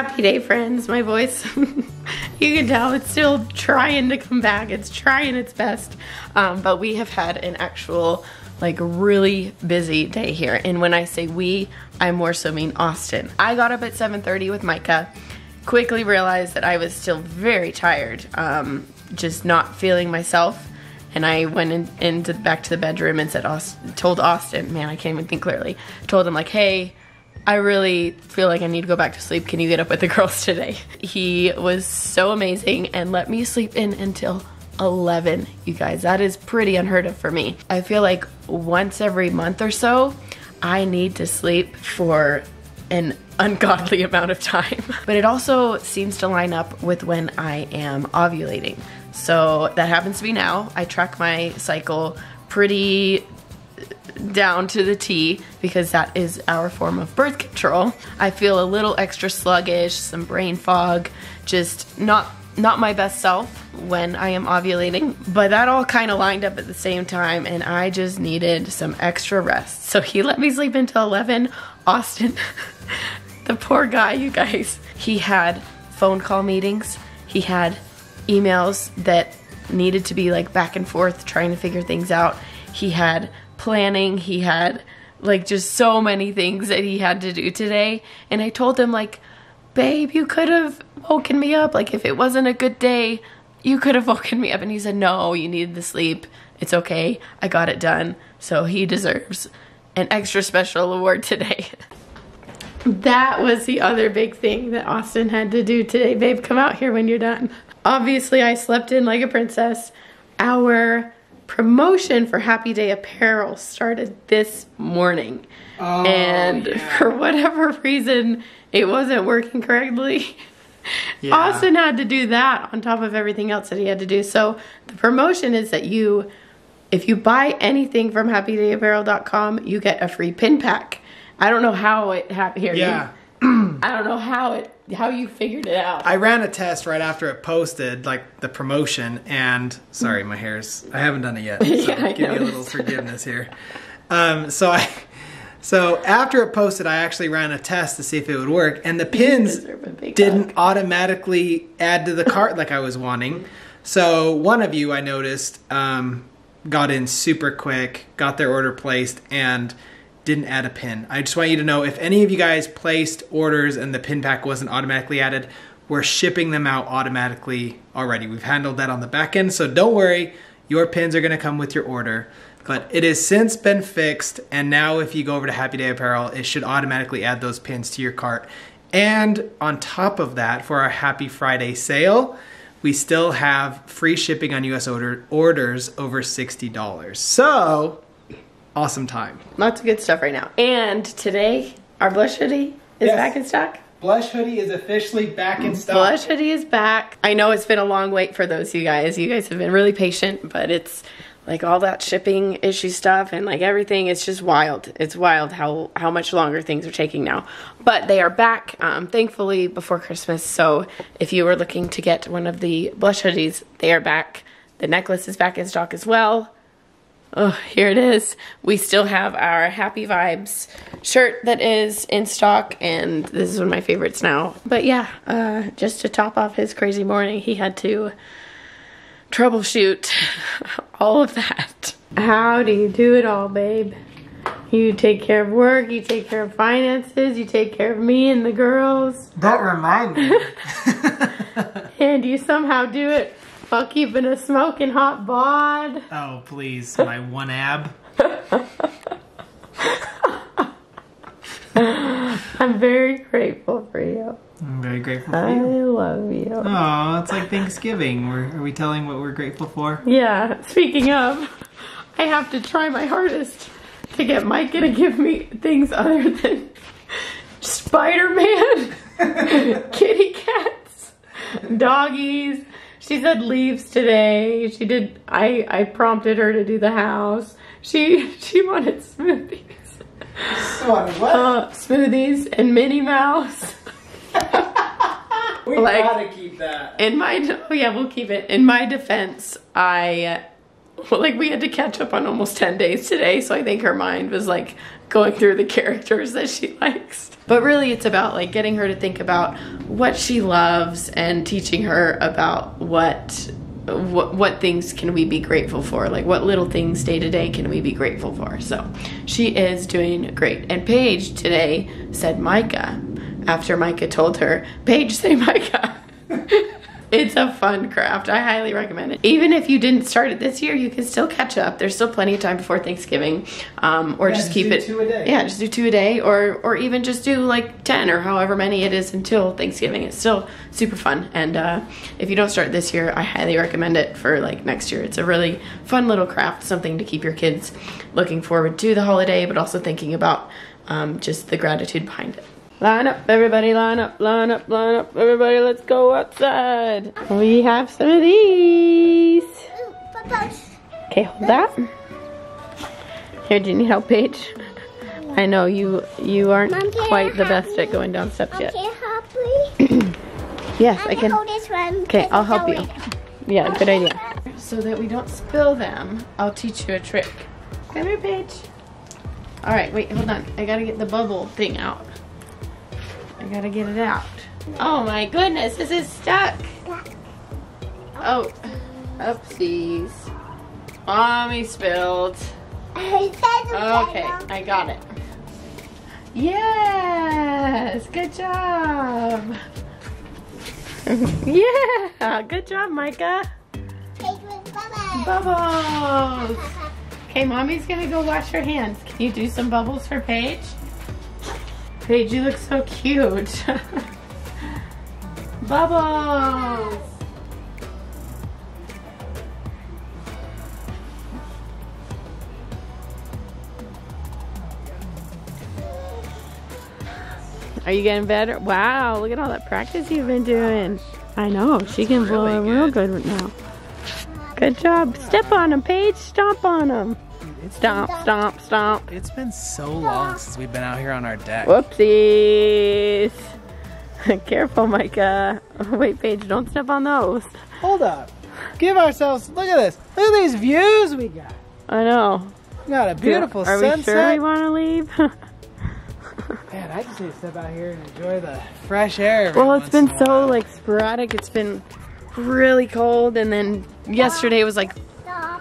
Happy day, friends. My voice, you can tell it's still trying to come back. It's trying its best. Um, but we have had an actual, like, really busy day here. And when I say we, I more so mean Austin. I got up at 7.30 with Micah, quickly realized that I was still very tired, um, just not feeling myself. And I went in, into back to the bedroom and said, Austin, told Austin, man, I can't even think clearly, told him like, hey, I really feel like I need to go back to sleep. Can you get up with the girls today? He was so amazing and let me sleep in until 11, you guys. That is pretty unheard of for me. I feel like once every month or so, I need to sleep for an ungodly amount of time. But it also seems to line up with when I am ovulating. So that happens to be now. I track my cycle pretty down to the T because that is our form of birth control. I feel a little extra sluggish, some brain fog, just not not my best self when I am ovulating, but that all kind of lined up at the same time and I just needed some extra rest. So he let me sleep until 11. Austin, the poor guy, you guys, he had phone call meetings. He had emails that needed to be like back and forth trying to figure things out. He had planning. He had like just so many things that he had to do today. And I told him like, babe, you could have woken me up. Like if it wasn't a good day, you could have woken me up. And he said, no, you needed the sleep. It's okay. I got it done. So he deserves an extra special award today. that was the other big thing that Austin had to do today. Babe, come out here when you're done. Obviously, I slept in like a princess. Our promotion for Happy Day apparel started this morning. Oh, and yeah. for whatever reason, it wasn't working correctly. Yeah. Austin had to do that on top of everything else that he had to do. So the promotion is that you, if you buy anything from happydayapparel.com, you get a free pin pack. I don't know how it happened here. Yeah. I don't know how it how you figured it out. I ran a test right after it posted, like the promotion, and sorry, my hair's I haven't done it yet. So Yeah, give me a little forgiveness here. Um, so I so after it posted, I actually ran a test to see if it would work, and the pins deserve a big didn't hug. automatically add to the cart like I was wanting. So one of you I noticed um, got in super quick, got their order placed, and didn't add a pin. I just want you to know if any of you guys placed orders and the pin pack wasn't automatically added, we're shipping them out automatically already. We've handled that on the back end, so don't worry. Your pins are going to come with your order. But it has since been fixed, and now if you go over to Happy Day Apparel, it should automatically add those pins to your cart. And on top of that, for our Happy Friday sale, we still have free shipping on US order, orders over $60. So, awesome time. Lots of good stuff right now. And today, our blush hoodie is Yes. back in stock. Blush hoodie is officially back in stock. Blush hoodie is back. I know it's been a long wait for those you guys. You guys have been really patient, but it's like all that shipping issue stuff and like everything. It's just wild. It's wild how how much longer things are taking now. But they are back, um, thankfully before Christmas. So if you were looking to get one of the blush hoodies, they are back. The necklace is back in stock as well. Oh, here it is. We still have our Happy Vibes shirt that is in stock, and this is one of my favorites now. But yeah, uh, just to top off his crazy morning, he had to troubleshoot all of that. How do you do it all, babe? You take care of work, you take care of finances, you take care of me and the girls, That reminds me. and you somehow do it while keeping a smoking hot bod. oh, please, my one ab. I'm very grateful for you. I'm very grateful for I you. I love you. Oh, it's like Thanksgiving. We're, are we telling what we're grateful for? Yeah, speaking of, I have to try my hardest to get Micah to give me things other than Spider-Man, kitty cats, doggies. She said leaves today. She did I I prompted her to do the house. She she wanted smoothies. What? What? Uh, smoothies and Minnie Mouse. we like- gotta keep that. In my oh yeah, we'll keep it. In my defense, I well, like we had to catch up on almost 10 days today, so I think her mind was like going through the characters that she likes. But really it's about like getting her to think about what she loves and teaching her about what what, what things can we be grateful for? Like what little things day to day can we be grateful for? So she is doing great. And Paige today said Micah after Micah told her, Paige say Micah. It's a fun craft. I highly recommend it. Even if you didn't start it this year, you can still catch up. There's still plenty of time before Thanksgiving. Um, or Yeah, just just keep do it. two a day. Yeah, just do two a day, or or even just do like ten or however many it is until Thanksgiving. It's still super fun. And uh, if you don't start this year, I highly recommend it for like next year. It's a really fun little craft, something to keep your kids looking forward to the holiday, but also thinking about um, just the gratitude behind it. Line up, everybody, line up, line up, line up, everybody, let's go outside. We have some of these. Okay, hold that. Here, do you need help, Paige? I know you you aren't Mom, quite the best at going down steps Mom, yet. can you help me? Yes, I can. hold this one. Okay, I'll help you. Yeah, good idea. So that we don't spill them, I'll teach you a trick. Come here, Paige. All right, wait, hold on. I gotta get the bubble thing out. I gotta get it out. Oh my goodness, this is stuck. Oh, oopsies. Mommy spilled. Okay, I got it. Yes, good job. yeah, good job, Micah. Bubbles. Okay, mommy's gonna go wash her hands. Can you do some bubbles for Paige? Paige, you look so cute. bubbles. Are you getting better? Wow, look at all that practice you've been doing. I know, she can blow really real good right now. Good job. Step on them, Paige. Stomp on them. Stomp, stomp, stomp. It's been so long since we've been out here on our deck. Whoopsies. Careful, Micah. Wait, Paige, don't step on those. Hold up. Give ourselves, look at this. Look at these views we got. I know. We got a beautiful Are sunset. we sure we want to leave? Man, I just need to step out here and enjoy the fresh air. well, it's been so like sporadic. It's been really cold, and then yesterday was like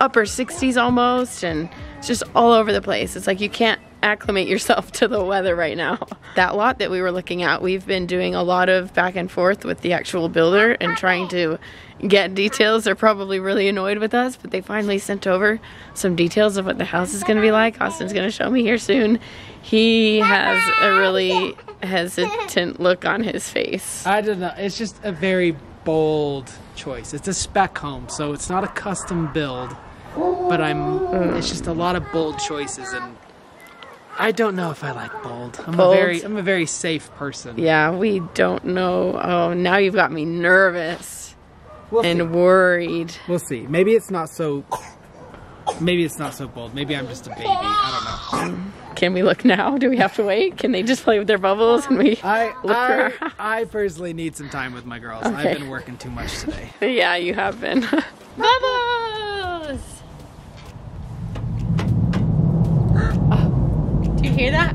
upper 60s almost, and it's just all over the place. It's like you can't acclimate yourself to the weather right now. That lot that we were looking at, we've been doing a lot of back and forth with the actual builder and trying to get details. They're probably really annoyed with us, but they finally sent over some details of what the house is going to be like. Austin's going to show me here soon. He has a really hesitant look on his face. I don't know. It's just a very bold choice. It's a spec home, so it's not a custom build. But I'm. It's just a lot of bold choices, and I don't know if I like bold. I'm Bold? a very. I'm a very safe person. Yeah, we don't know. Oh, now you've got me nervous We'll see. and worried. We'll see. Maybe it's not so. Maybe it's not so bold. Maybe I'm just a baby. I don't know. Can we look now? Do we have to wait? Can they just play with their bubbles and we I look I, our... I personally need some time with my girls. Okay. I've been working too much today. Yeah, you have been. bubbles! Oh, do you hear that?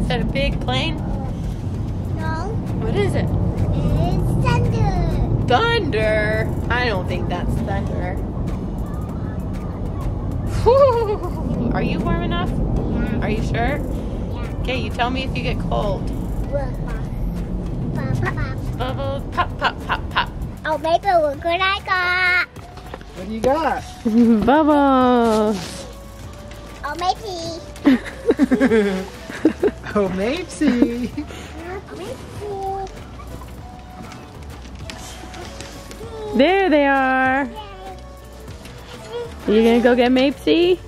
Is that a big plane? No, What is it? it's thunder. Thunder? I don't think that's thunder. Whew. Are you warm enough? Are you sure? Okay, you tell me if you get cold. Bubbles, pop, pop, pop, pop. Oh, maybe look what I got. What do you got? Bubbles. Oh, maybe. oh, Mapesy. Oh, maybe. There they are. You gonna go get Mapesy?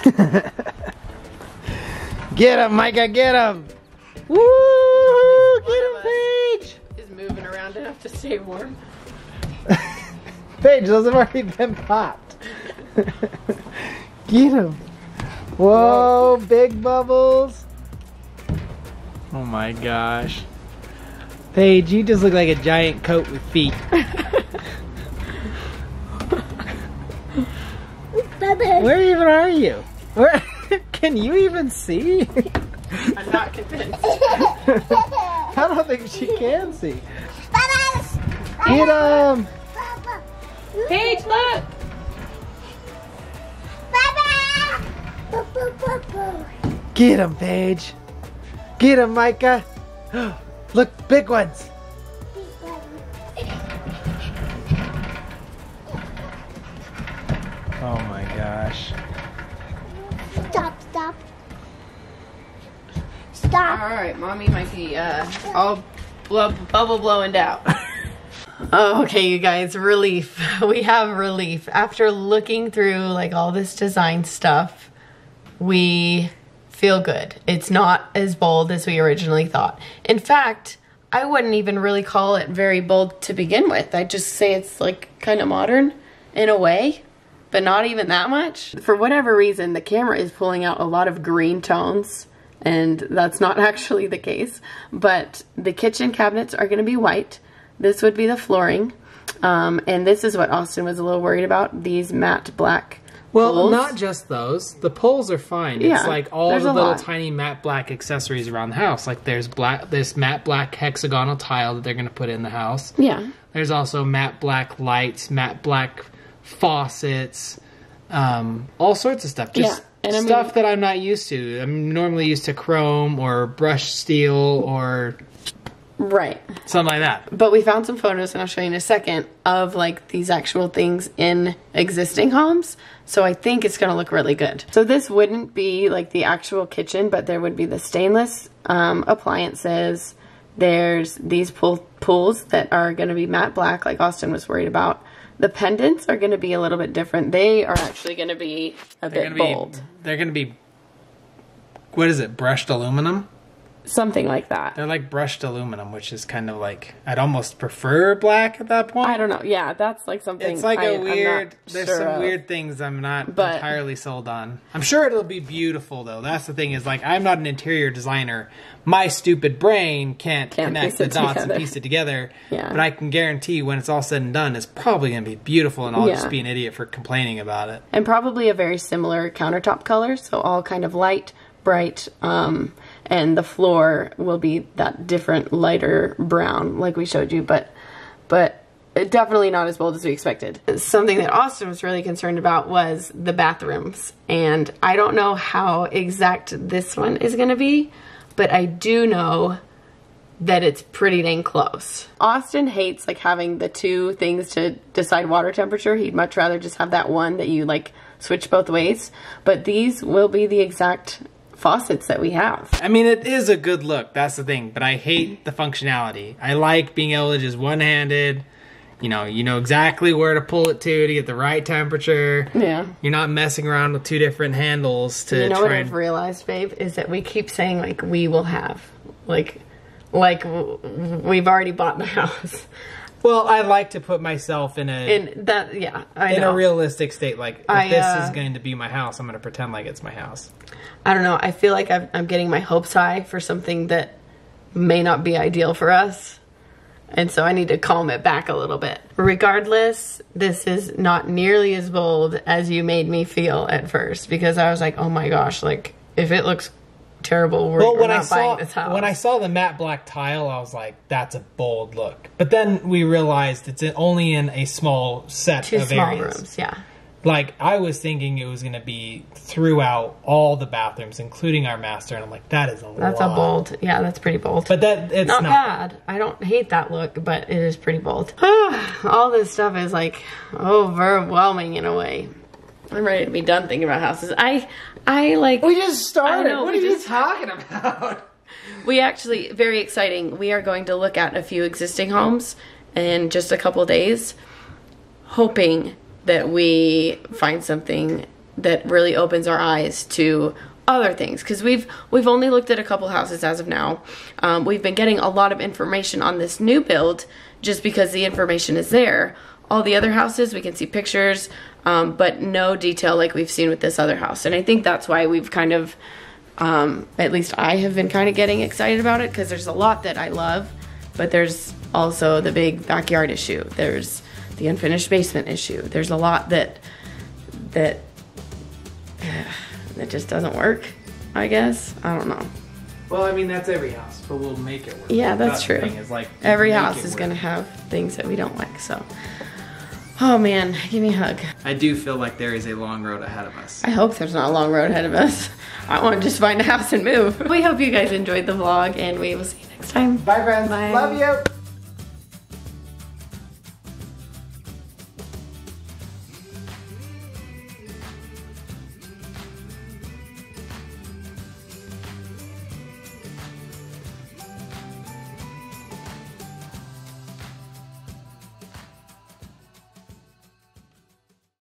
Get him, Micah, get him. Woo! Get him, Paige. Is moving around enough to stay warm. Paige. Those have already been popped. Get him. Whoa, Whoa, big bubbles. Oh my gosh. Paige, you just look like a giant coat with feet. Where even are you? Where can you even see? I'm not convinced. I don't think she can see. Get him! Paige, look! Get him, Paige. Get him, Micah. Look, big ones. Oh my gosh. Stop, stop. Stop. All right, mommy might be uh, all blow, bubble blowing out. oh, okay, you guys, relief. We have relief. After looking through like all this design stuff, we feel good. It's not as bold as we originally thought. In fact, I wouldn't even really call it very bold to begin with. I'd just say it's like kind of modern in a way, but not even that much. For whatever reason, the camera is pulling out a lot of green tones and that's not actually the case. But the kitchen cabinets are gonna be white. This would be the flooring. Um, and this is what Austin was a little worried about, these matte black Well, poles. not just those. The poles are fine. Yeah, it's like all the little lot. tiny matte black accessories around the house. Like there's black, this matte black hexagonal tile that they're going to put in the house. Yeah. There's also matte black lights, matte black faucets, um, all sorts of stuff. Just Yeah, and I mean- stuff that I'm not used to. I'm normally used to chrome or brushed steel or Right. something like that. But we found some photos, and I'll show you in a second, of like these actual things in existing homes. So I think it's gonna look really good. So this wouldn't be like the actual kitchen, but there would be the stainless um, appliances. There's these pool pools that are gonna be matte black, like Austin was worried about. The pendants are gonna be a little bit different. They are actually gonna be a They're bit bold. be. They're gonna be. What is it? Brushed aluminum. Something like that. They're like brushed aluminum, which is kind of like I'd almost prefer black at that point. I don't know. Yeah, that's like something. It's like I- a weird. There's sure some of. weird things I'm not But- entirely sold on. I'm sure it'll be beautiful though. That's the thing is like I'm not an interior designer. My stupid brain can't, Can't connect the dots together. and piece it together. Yeah. But I can guarantee when it's all said and done, it's probably gonna be beautiful, and I'll Yeah. just be an idiot for complaining about it. and probably a very similar countertop color so all kind of light bright um, and the floor will be that different lighter brown like we showed you but but definitely not as bold as we expected something that austin was really concerned about was the bathrooms and i don't know how exact this one is going to be but i do know that it's pretty dang close. Austin hates like having the two things to decide water temperature. He'd much rather just have that one that you like switch both ways. But these will be the exact faucets that we have. I mean, it is a good look. That's the thing. But I hate the functionality. I like being able to just one-handed. You know, you know exactly where to pull it to to get the right temperature. Yeah. You're not messing around with two different handles to You know what I've realized, babe, is that we keep saying like we will have, like, like we've already bought the house, Well, I like to put myself in a and that yeah, I in know. a realistic state. Like, if I, this uh, is going to be my house, I'm going to pretend like it's my house. I don't know. I feel like I'm, I'm getting my hopes high for something that may not be ideal for us. And so I need to calm it back a little bit. Regardless, this is not nearly as bold as you made me feel at first because I was like, oh my gosh, like if it looks terrible, we're, Well, when I saw buying this house. when I saw the matte black tile, I was like, "That's a bold look." But then we realized it's only in a small set Two of small areas. rooms, yeah. Like I was thinking it was going to be throughout all the bathrooms, including our master, and I'm like, "That is a That's lot. a bold, yeah, that's pretty bold. But that it's not, not, bad. I don't hate that look, but it is pretty bold. All this stuff is like overwhelming in a way. I'm ready to be done thinking about houses. I, I like. We just started. Know, what are you just- talking about? We actually very exciting. We are going to look at a few existing homes in just a couple days, hoping that we find something that really opens our eyes to other things because we've we've only looked at a couple houses as of now. Um, we've been getting a lot of information on this new build just because the information is there. All the other houses we can see pictures, um, but no detail like we've seen with this other house, and I think that's why we've kind of um, at least I have been kind of getting excited about it because there's a lot that I love, but there's also the big backyard issue. There's the unfinished basement issue. There's a lot that that it just doesn't work. I guess I don't know. Well, I mean that's every house, but we'll make it work. Yeah, that's the true. is like Every house is work. gonna have things that we don't like. So, oh man, give me a hug. I do feel like there is a long road ahead of us. I hope there's not a long road ahead of us. I want to just find a house and move. We hope you guys enjoyed the vlog, and we will see you next time. Bye, friends. Bye. Love you.